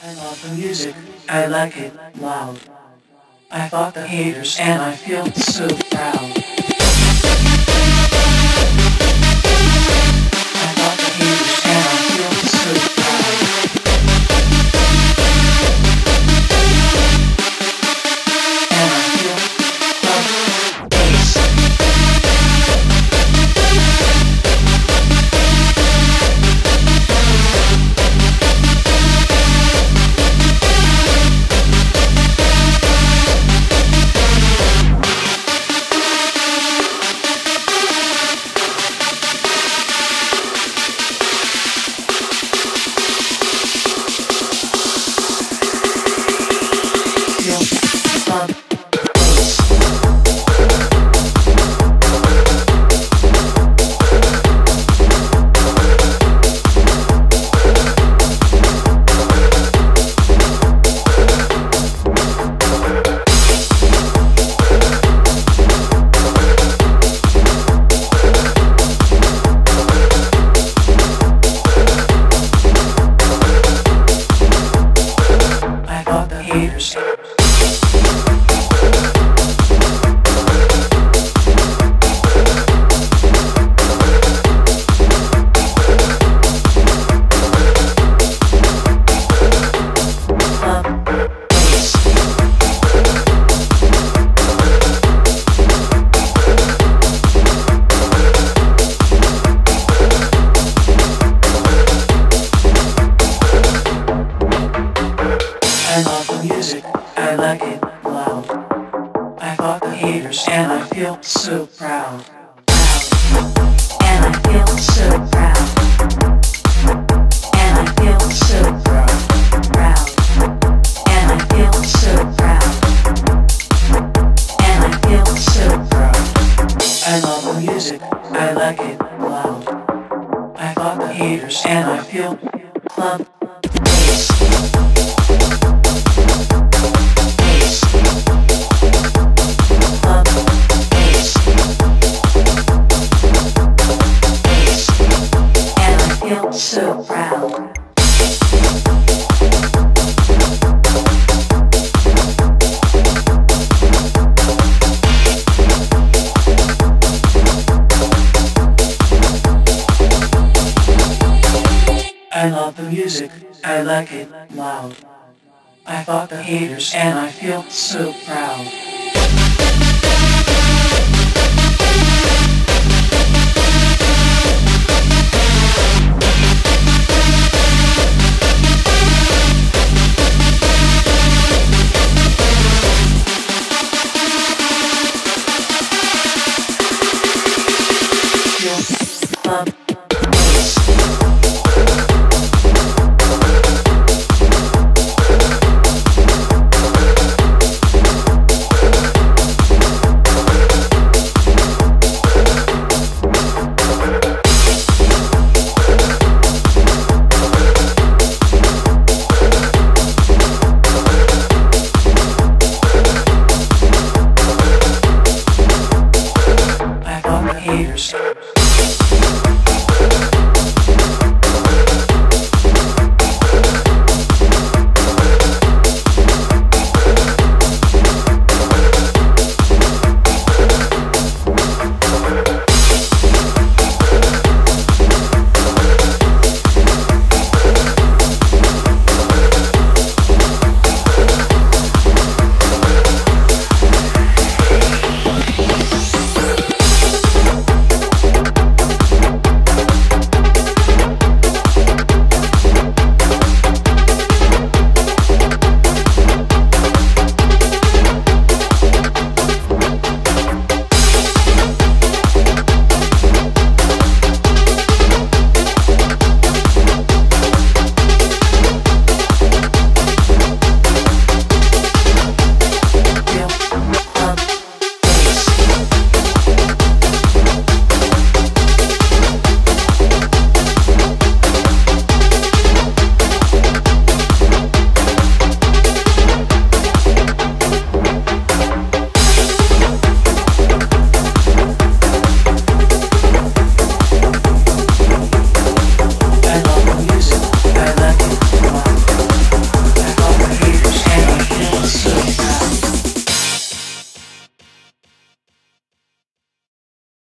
I love the music, I like it loud. I fought the haters and I feel so proud. I love the music, I like it loud. I fought the haters and I feel so proud. And I feel so proud. And I feel so proud. And I feel so proud. And I feel so proud. I love the music, I like it loud. I fought the haters and I feel club so proud. I love the music, I like it loud. I fought the haters and I feel so proud.